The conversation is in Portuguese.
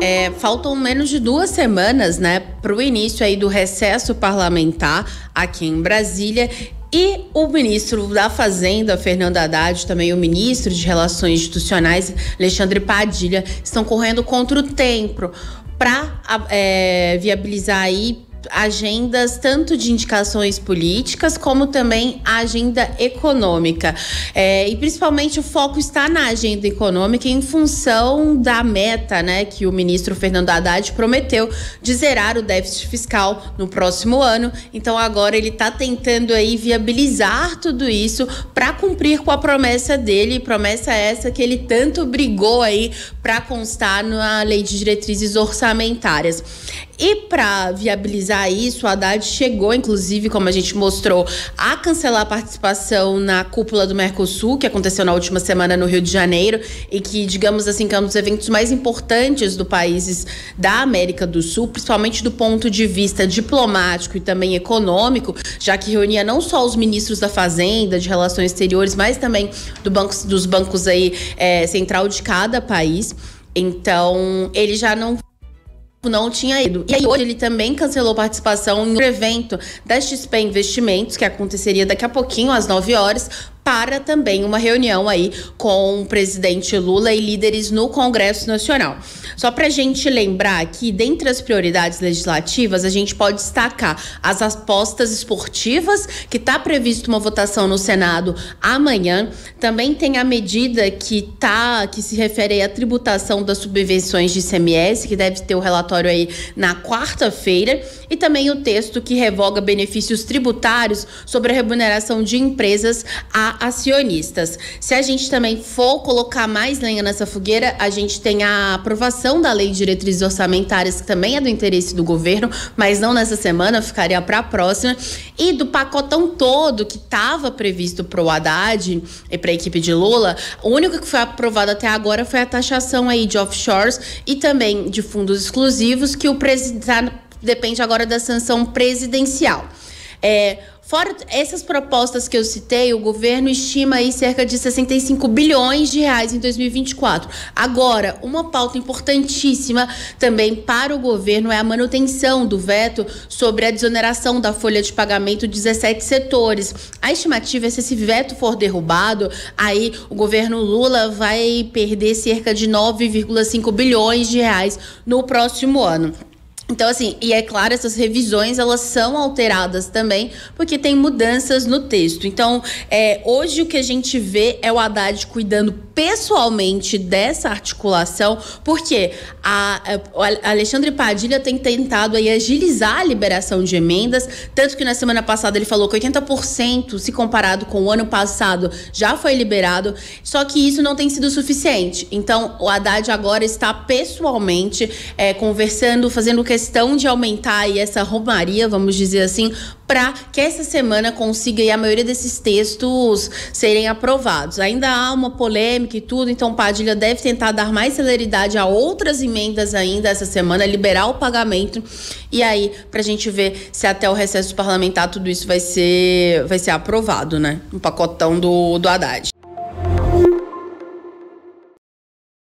É, faltam menos de duas semanas, né, para o início aí do recesso parlamentar aqui em Brasília. E o ministro da Fazenda, Fernando Haddad, também o ministro de Relações Institucionais, Alexandre Padilha, estão correndo contra o tempo para é, viabilizar aí agendas tanto de indicações políticas como também a agenda econômica. É, e principalmente o foco está na agenda econômica em função da meta né, que o ministro Fernando Haddad prometeu de zerar o déficit fiscal no próximo ano. Então agora ele está tentando aí viabilizar tudo isso para cumprir com a promessa dele, promessa essa que ele tanto brigou aí para constar na lei de diretrizes orçamentárias. E para viabilizar isso, a Haddad chegou, inclusive, como a gente mostrou, a cancelar a participação na cúpula do Mercosul, que aconteceu na última semana no Rio de Janeiro, e que, digamos assim, é um dos eventos mais importantes do países da América do Sul, principalmente do ponto de vista diplomático e também econômico, já que reunia não só os ministros da Fazenda, de Relações Exteriores, mas também do banco, dos bancos aí é, central de cada país. Então, ele já não não tinha ido. E aí hoje ele também cancelou participação em um evento da XP Investimentos, que aconteceria daqui a pouquinho, às 9 horas, para também uma reunião aí com o presidente Lula e líderes no Congresso Nacional. Só para a gente lembrar que, dentre as prioridades legislativas, a gente pode destacar as apostas esportivas, que está previsto uma votação no Senado amanhã. Também tem a medida que tá, que se refere à tributação das subvenções de ICMS, que deve ter o relatório aí na quarta-feira, e também o texto que revoga benefícios tributários sobre a remuneração de empresas a acionistas. Se a gente também for colocar mais lenha nessa fogueira, a gente tem a aprovação da Lei de Diretrizes Orçamentárias, que também é do interesse do governo, mas não nessa semana, ficaria para a próxima. E do pacotão todo que estava previsto para o Haddad e para a equipe de Lula, o único que foi aprovado até agora foi a taxação aí de offshores e também de fundos exclusivos, que o presidente depende agora da sanção presidencial. É, Fora essas propostas que eu citei, o governo estima aí cerca de 65 bilhões de reais em 2024. Agora, uma pauta importantíssima também para o governo é a manutenção do veto sobre a desoneração da folha de pagamento de 17 setores. A estimativa é se esse veto for derrubado, aí o governo Lula vai perder cerca de 9,5 bilhões de reais no próximo ano. Então, assim, e é claro, essas revisões elas são alteradas também, porque tem mudanças no texto. Então, é, hoje o que a gente vê é o Haddad cuidando pessoalmente dessa articulação, porque a, a Alexandre Padilha tem tentado aí agilizar a liberação de emendas, tanto que na semana passada ele falou que 80%, se comparado com o ano passado, já foi liberado, só que isso não tem sido suficiente. Então, o Haddad agora está pessoalmente é, conversando, fazendo questão questão de aumentar aí essa romaria, vamos dizer assim, para que essa semana consiga e a maioria desses textos serem aprovados. Ainda há uma polêmica e tudo, então Padilha deve tentar dar mais celeridade a outras emendas ainda essa semana, liberar o pagamento e aí para a gente ver se até o recesso parlamentar tudo isso vai ser vai ser aprovado, né? Um pacotão do, do Haddad.